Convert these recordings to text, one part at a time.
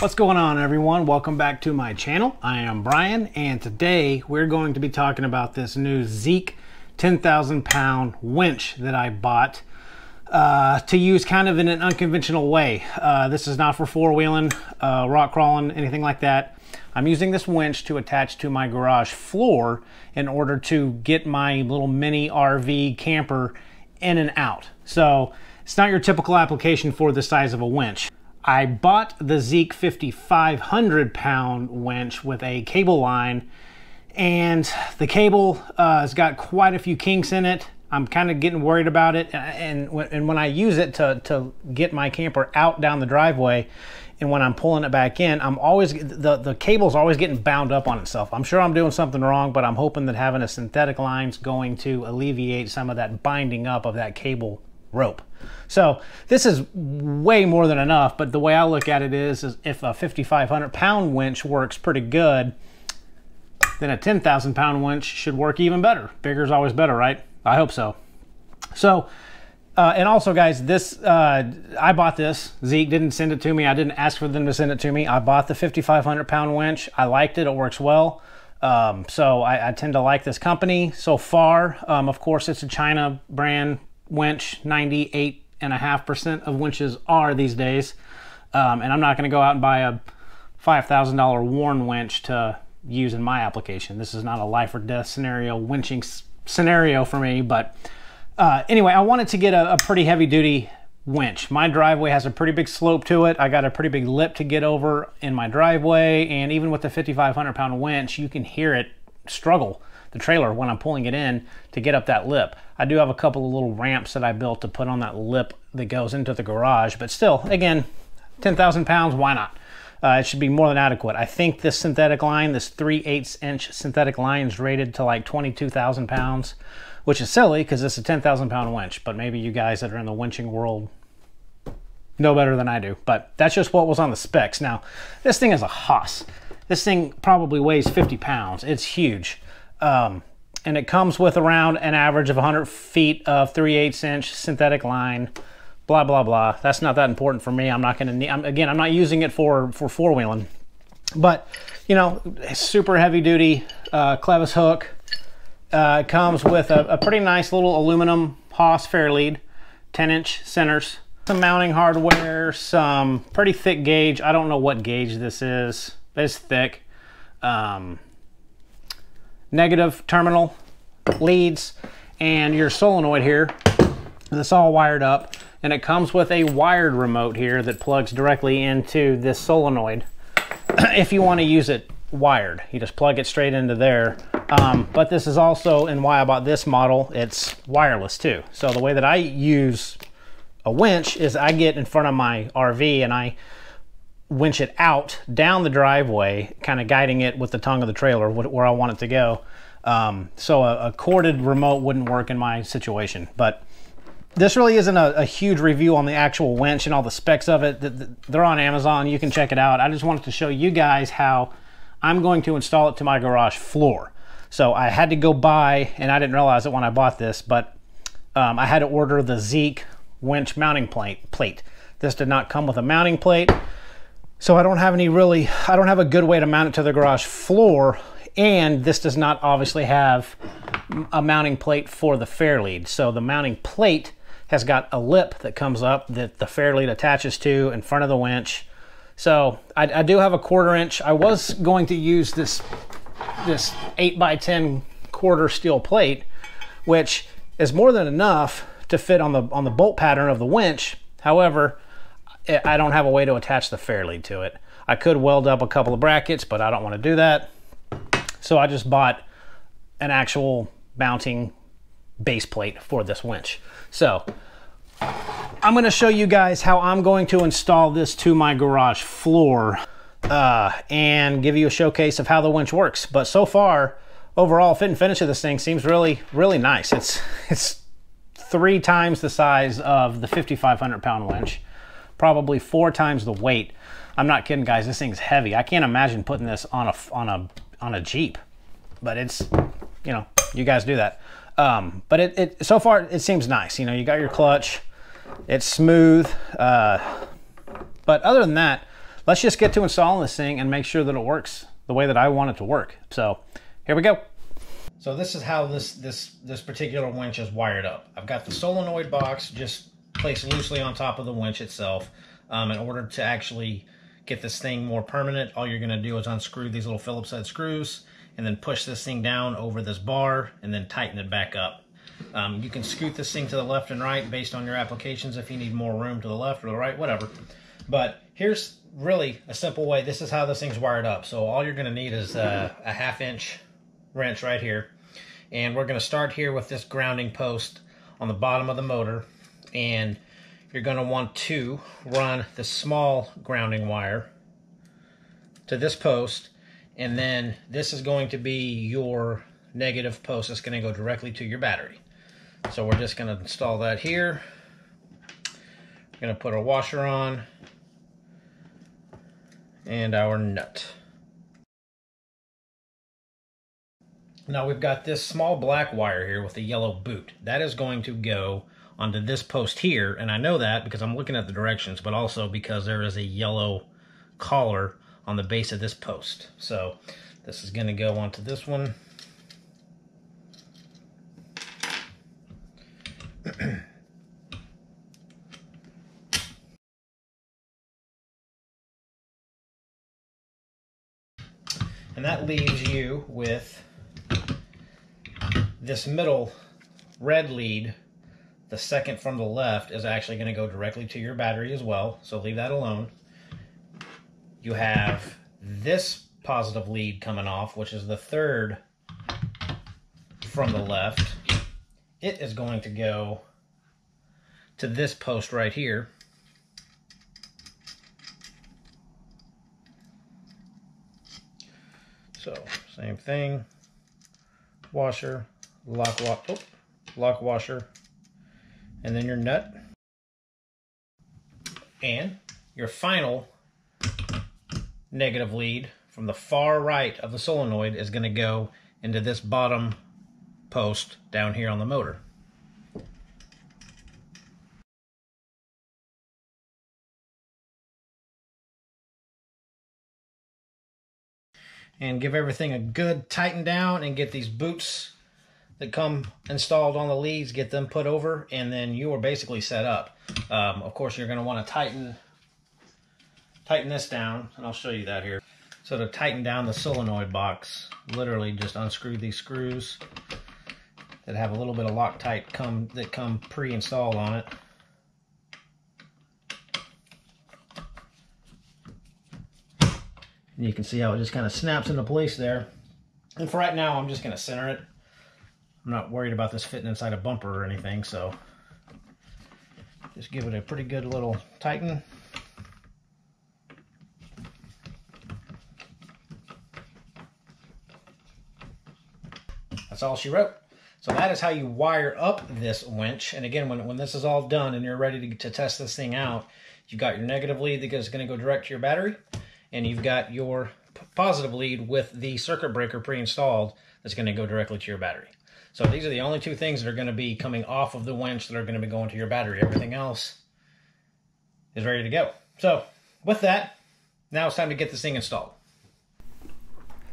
What's going on everyone? Welcome back to my channel. I am Brian and today we're going to be talking about this new ZEAK 10,000 pound winch that I bought uh, to use kind of in an unconventional way. Uh, this is not for four wheeling, uh, rock crawling, anything like that. I'm using this winch to attach to my garage floor in order to get my little mini RV camper in and out. So it's not your typical application for the size of a winch. I bought the ZEAK 5500 pound winch with a cable line and the cable uh, has got quite a few kinks in it. I'm kind of getting worried about it and, and when I use it to, to get my camper out down the driveway and when I'm pulling it back in, I'm always, the, the cable's always getting bound up on itself. I'm sure I'm doing something wrong, but I'm hoping that having a synthetic line is going to alleviate some of that binding up of that cable rope. So this is way more than enough, but the way I look at it is, is if a 5,500 pound winch works pretty good, then a 10,000 pound winch should work even better. Bigger is always better, right? I hope so. So, uh, and also guys, this, uh, I bought this. ZEAK didn't send it to me. I didn't ask for them to send it to me. I bought the 5,500 pound winch. I liked it. It works well. Um, so I, I, tend to like this company so far. Um, of course, it's a China brand winch, 98.5% of winches are these days. Um, and I'm not going to go out and buy a $5,000 Warn winch to use in my application. This is not a life or death scenario, winching scenario for me. But uh, anyway, I wanted to get a, a pretty heavy duty winch. My driveway has a pretty big slope to it. I got a pretty big lip to get over in my driveway. And even with the 5,500 pound winch, you can hear it struggle the trailer when I'm pulling it in to get up that lip. I do have a couple of little ramps that I built to put on that lip that goes into the garage, but still, again, 10,000 pounds, why not? Uh, it should be more than adequate. I think this synthetic line, this 3 8 inch synthetic line is rated to like 22,000 pounds, which is silly because it's a 10,000 pound winch, but maybe you guys that are in the winching world know better than I do. But that's just what was on the specs. Now, this thing is a hoss. This thing probably weighs 50 pounds. It's huge. Um, and it comes with around an average of 100 feet of 3 8 inch synthetic line blah blah blah. That's not that important for me. I'm not going to need again i'm not using it for for four wheeling but you know super heavy duty uh, clevis hook. Uh, comes with a, a, pretty nice little aluminum hawse Fairlead 10 inch centers. Some mounting hardware some pretty thick gauge. I don't know what gauge this is but it's thick. Um, negative terminal leads and your solenoid here. This all wired up and it comes with a wired remote here that plugs directly into this solenoid if you want to use it wired. You just plug it straight into there. Um, but this is also, and why I bought this model, it's wireless too. So the way that I use a winch is I get in front of my RV and I winch it out down the driveway, kind of guiding it with the tongue of the trailer where I want it to go. Um, so a, a, corded remote wouldn't work in my situation. But this really isn't a, a, huge review on the actual winch and all the specs of it. They're on Amazon. You can check it out. I just wanted to show you guys how I'm going to install it to my garage floor. So I had to go buy, and I didn't realize it when I bought this, but um, I had to order the ZEAK winch mounting plate. plate. This did not come with a mounting plate. So I don't have any really, I don't have a good way to mount it to the garage floor and this does not obviously have a mounting plate for the Fairlead. So the mounting plate has got a lip that comes up that the Fairlead attaches to in front of the winch. So I, I do have a quarter inch. I was going to use this, this 8 by 10 quarter steel plate, which is more than enough to fit on the, on the bolt pattern of the winch. However, I don't have a way to attach the Fairlead to it. I could weld up a couple of brackets, but I don't want to do that. So I just bought an actual mounting base plate for this winch. So I'm going to show you guys how I'm going to install this to my garage floor uh, and give you a showcase of how the winch works. But so far, overall fit and finish of this thing seems really, really nice. It's, it's three times the size of the 5,500 pound winch probably four times the weight. I'm not kidding, guys. This thing's heavy. I can't imagine putting this on a on a on a Jeep, but it's you know you guys do that. Um, but it, it so far it seems nice. You know, you got your clutch. It's smooth. Uh, but other than that, let's just get to installing this thing and make sure that it works the way that I want it to work. So here we go. So this is how this, this, this particular winch is wired up. I've got the solenoid box just placed loosely on top of the winch itself. Um, in order to actually get this thing more permanent, all you're gonna do is unscrew these little Phillips head screws and then push this thing down over this bar and then tighten it back up. Um, you can scoot this thing to the left and right based on your applications if you need more room to the left or the right, whatever. But here's really a simple way. This is how this thing's wired up. So all you're gonna need is a, a half inch wrench right here. And we're gonna start here with this grounding post on the bottom of the motor. And you're gonna want to run the small grounding wire to this post. And then this is going to be your negative post that's gonna go directly to your battery. So we're just gonna install that here. We're gonna put a washer on and our nut. Now we've got this small black wire here with a yellow boot. That is going to go onto this post here, and I know that because I'm looking at the directions, but also because there is a yellow collar on the base of this post. So this is going to go onto this one. and that leaves you with this middle red lead, the second from the left, is actually going to go directly to your battery as well, so leave that alone. You have this positive lead coming off, which is the third from the left. It is going to go to this post right here. So, same thing, washer, lock, wa oh, lock washer, and then your nut. And your final negative lead from the far right of the solenoid is going to go into this bottom post down here on the motor. And give everything a good tighten down and get these boots that come installed on the leads, get them put over, and then you are basically set up. Um, of course, you're going to want to tighten tighten this down, and I'll show you that here. So to tighten down the solenoid box, literally just unscrew these screws that have a little bit of Loctite come that come pre-installed on it. And you can see how it just kind of snaps into place there. And for right now, I'm just going to center it. I'm not worried about this fitting inside a bumper or anything, so just give it a pretty good little tighten. That's all she wrote. So that is how you wire up this winch. And again, when, when this is all done and you're ready to, to test this thing out, you've got your negative lead that is going to go direct to your battery, and you've got your positive lead with the circuit breaker pre-installed that's going to go directly to your battery. So these are the only two things that are going to be coming off of the winch that are going to be going to your battery. Everything else is ready to go. So with that, now it's time to get this thing installed.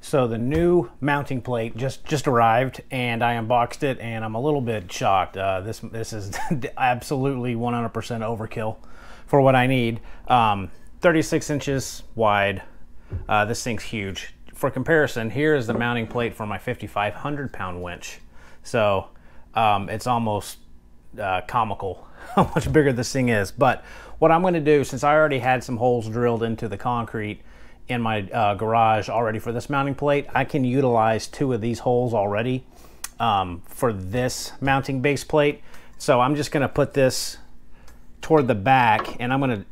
So the new mounting plate just just arrived, and I unboxed it, and I'm a little bit shocked. Uh, this this is absolutely 100% overkill for what I need. Um, 36 inches wide. Uh, this thing's huge. For comparison, here is the mounting plate for my 5,500 pound winch. So um, it's almost uh, comical how much bigger this thing is. But what I'm going to do, since I already had some holes drilled into the concrete in my uh, garage already for this mounting plate, I can utilize two of these holes already um, for this mounting base plate. So I'm just going to put this toward the back and I'm going to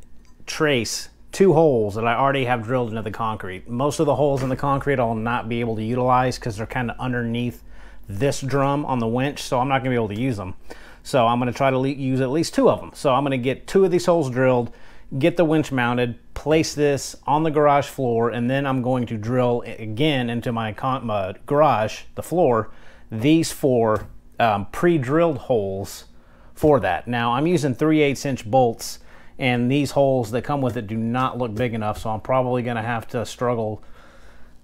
trace two holes that I already have drilled into the concrete. Most of the holes in the concrete I'll not be able to utilize because they're kind of underneath this drum on the winch, so I'm not gonna be able to use them. So I'm gonna try to use at least two of them. So I'm gonna get two of these holes drilled, get the winch mounted, place this on the garage floor, and then I'm going to drill again into my, garage, the floor, these four um, pre-drilled holes for that. Now I'm using 3 8 inch bolts And these holes that come with it do not look big enough, so I'm probably going to have to struggle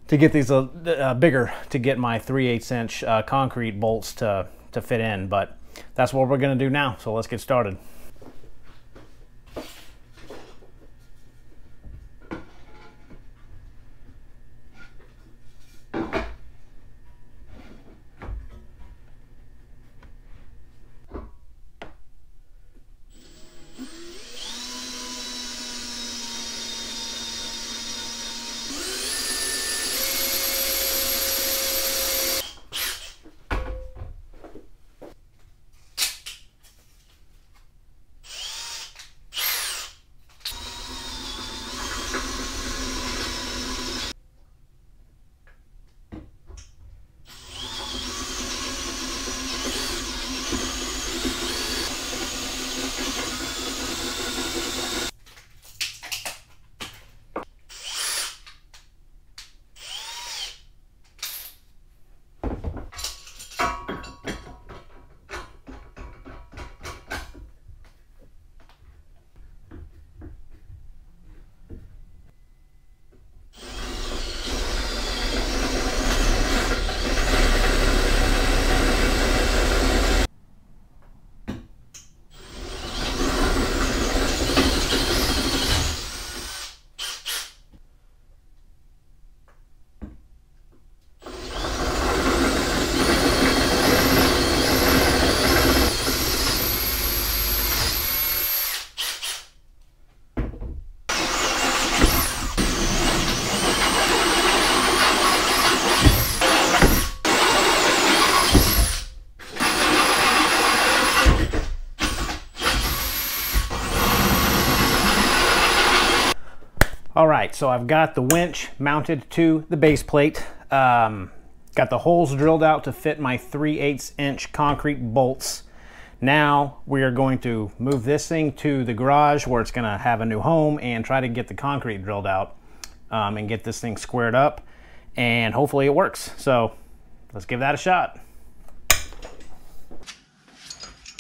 to get these uh, uh, bigger to get my 3 8 inch uh, concrete bolts to, to fit in. But that's what we're going to do now, so let's get started. All right, so I've got the winch mounted to the base plate. Um, got the holes drilled out to fit my 3 8 inch concrete bolts. Now we are going to move this thing to the garage where it's gonna have a new home and try to get the concrete drilled out um, and get this thing squared up and hopefully it works. So let's give that a shot.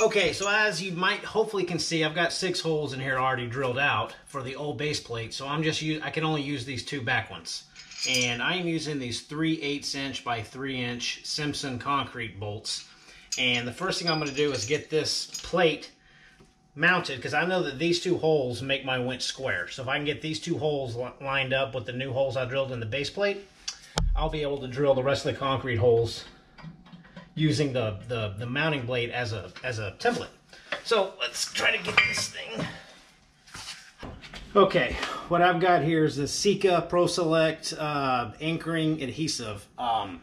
Okay, so as you might hopefully can see, I've got six holes in here already drilled out for the old base plate. So I'm just use I can only use these two back ones. And I am using these 3 8 inch by 3 inch Simpson concrete bolts. And the first thing I'm going to do is get this plate mounted because I know that these two holes make my winch square. So if I can get these two holes lined up with the new holes I drilled in the base plate, I'll be able to drill the rest of the concrete holes using the, the, the mounting blade as a, as a template. So let's try to get this thing. Okay, what I've got here is the Sika Pro Select uh, anchoring adhesive. Um,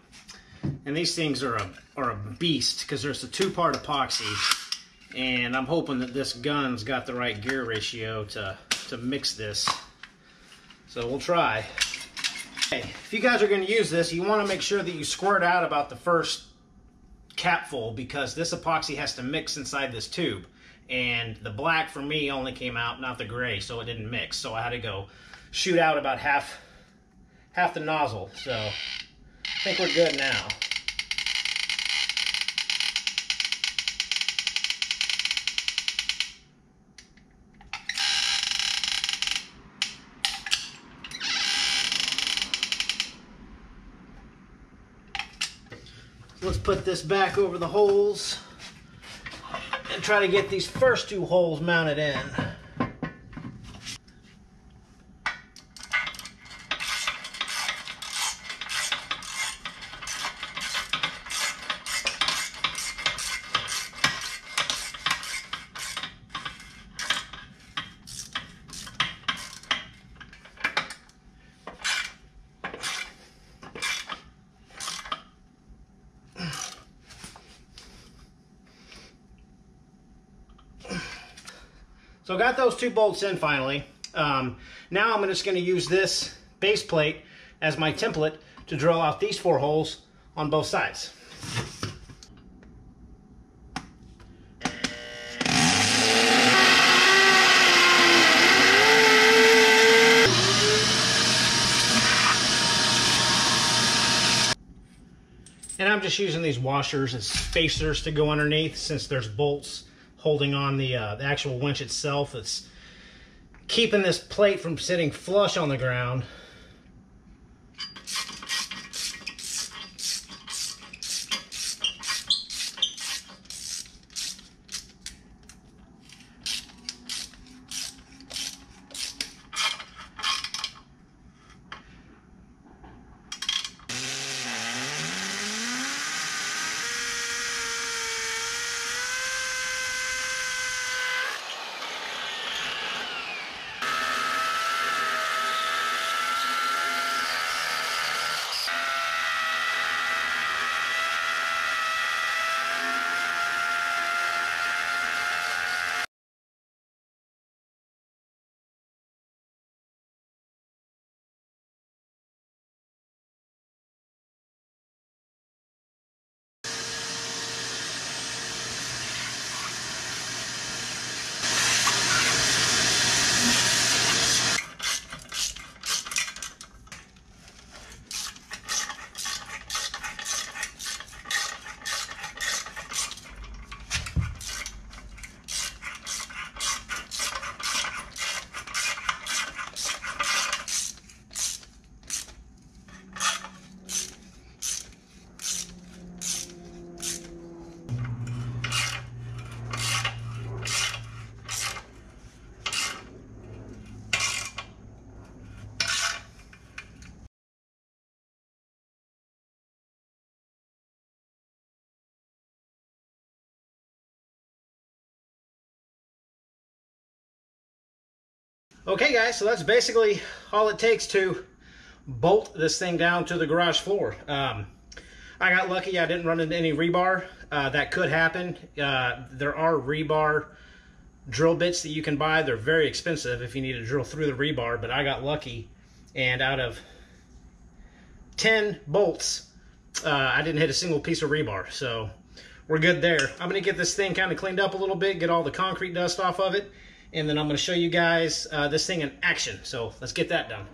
and these things are a, are a beast because there's a two-part epoxy. And I'm hoping that this gun's got the right gear ratio to, to mix this. So we'll try. Okay, if you guys are going to use this, you want to make sure that you squirt out about the first capful because this epoxy has to mix inside this tube. And the black for me only came out, not the gray, so it didn't mix. So I had to go shoot out about half, half the nozzle. So I think we're good now. Let's put this back over the holes and try to get these first two holes mounted in. So I got those two bolts in finally. Um, now I'm just going to use this base plate as my template to drill out these four holes on both sides. And I'm just using these washers as spacers to go underneath since there's bolts holding on the, uh, the actual winch itself. It's keeping this plate from sitting flush on the ground. Okay guys, so that's basically all it takes to bolt this thing down to the garage floor. Um, I got lucky I didn't run into any rebar. Uh, that could happen. Uh, there are rebar drill bits that you can buy. They're very expensive if you need to drill through the rebar, but I got lucky and out of 10 bolts, uh, I didn't hit a single piece of rebar. So we're good there. I'm gonna get this thing kind of cleaned up a little bit, get all the concrete dust off of it, and then I'm going to show you guys uh, this thing in action. So let's get that done.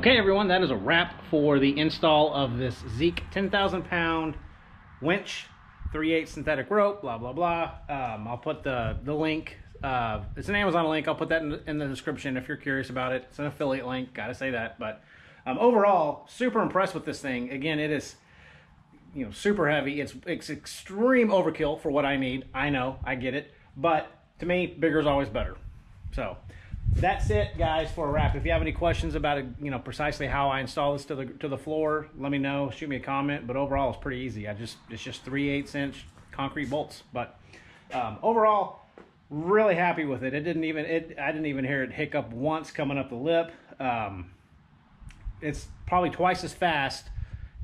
Okay, everyone, that is a wrap for the install of this ZEAK 10,000 pound winch, 3/8 synthetic rope, blah, blah, blah. Um, I'll put the, the link. Uh, it's an Amazon link. I'll put that in, in, the description if you're curious about it. It's an affiliate link. Got to say that. But um, overall, super impressed with this thing. Again, it is you know super heavy. It's it's extreme overkill for what I need. I know, I get it. But to me, bigger is always better. So that's it, guys, for a wrap. If you have any questions about it, you know precisely how I install this to the to the floor, let me know. Shoot me a comment. But overall, it's pretty easy. I just it's just three eighths inch concrete bolts. But um, overall, really happy with it. It didn't even it I didn't even hear it hiccup once coming up the lip. Um, it's probably twice as fast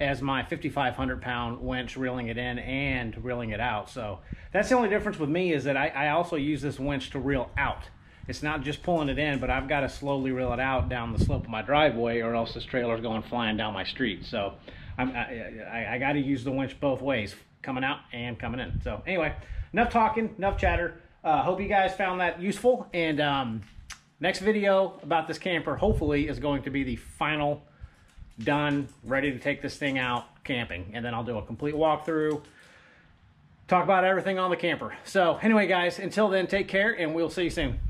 as my 5,500 pound winch reeling it in and reeling it out. So that's the only difference with me is that I, I also use this winch to reel out. It's not just pulling it in, but I've got to slowly reel it out down the slope of my driveway or else this trailer's going flying down my street. So I'm, I, I, I got to use the winch both ways, coming out and coming in. So anyway, enough talking, enough chatter. Uh, hope you guys found that useful. And um, next video about this camper, hopefully, is going to be the final done, ready to take this thing out camping. And then I'll do a complete walkthrough, talk about everything on the camper. So anyway, guys, until then, take care and we'll see you soon.